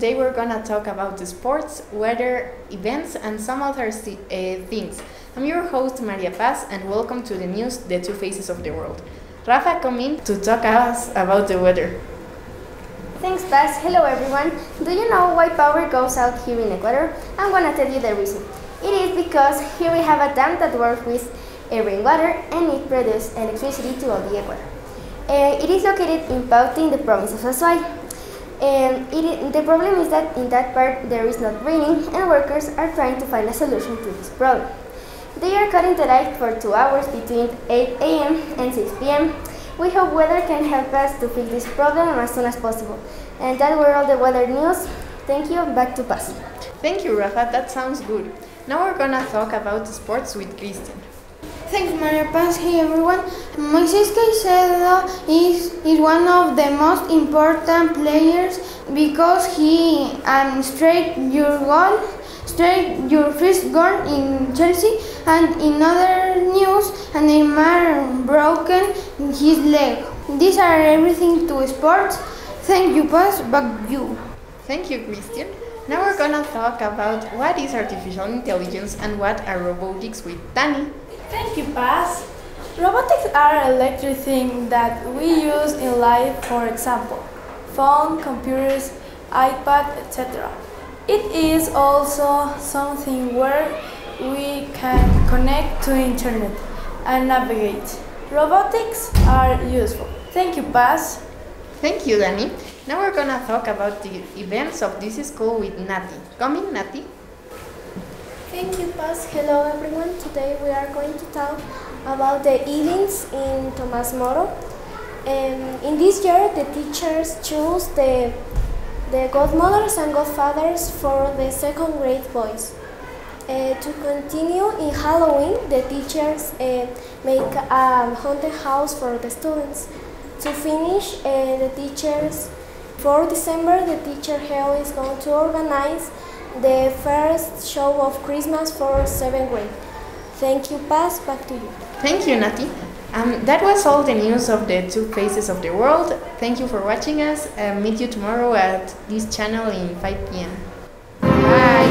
gonna talk about the sports, weather, events, and some other uh, things. I'm your host, Maria Paz, and welcome to the news, The Two Faces of the World. Rafa come in to talk us about the weather. Thanks, Paz. Hello, everyone. Do you know why power goes out here in Ecuador? I'm gonna tell you the reason. It is because here we have a dam that works with rainwater and it produces electricity to all the Ecuador. Uh, it is located in Paute in the province of Azuay. And it, the problem is that in that part there is not raining and workers are trying to find a solution to this problem. They are cutting the light for two hours between 8 a.m. and 6 p.m. We hope weather can help us to fix this problem as soon as possible. And that were all the weather news. Thank you. Back to Paz. Thank you, Rafa. That sounds good. Now we're gonna talk about sports with Christian. Thanks, Maria Paz. Hey, everyone. Moises Caicedo is, is one of the most important players because he um, straight your goal, straight your first goal in Chelsea, and in other news, Neymar broken his leg. These are everything to sports. Thank you, Paz. Back you. Thank you, Christian. Now we're gonna talk about what is artificial intelligence and what are robotics with Dani. Thank you, Paz. Robotics are electric things that we use in life, for example, phone, computers, iPad, etc. It is also something where we can connect to internet and navigate. Robotics are useful. Thank you, Paz. Thank you, Dani. Now we're gonna talk about the events of this school with Nati. Coming, Nati. Thank you, Paz. Hello, everyone. Today we are going to talk about the events in Tomas Moro. Um, in this year, the teachers choose the, the godmothers and godfathers for the second grade boys. Uh, to continue in Halloween, the teachers uh, make a haunted house for the students. To finish, uh, the teachers, for December, the teacher hell is going to organize the first show of Christmas for 7th grade. Thank you, Paz. Back to you. Thank you, Nati. Um, that was all the news of the two faces of the world. Thank you for watching us. Uh, meet you tomorrow at this channel in 5 p.m. Bye.